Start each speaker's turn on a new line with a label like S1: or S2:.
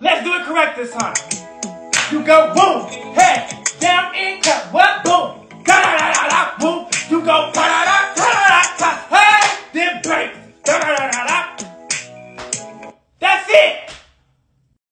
S1: Let's do it correct this time. You go boom, head, down in cut. What boom? Da da da da da boom. You go da da da da da da. Hey, then break. Da da da da da.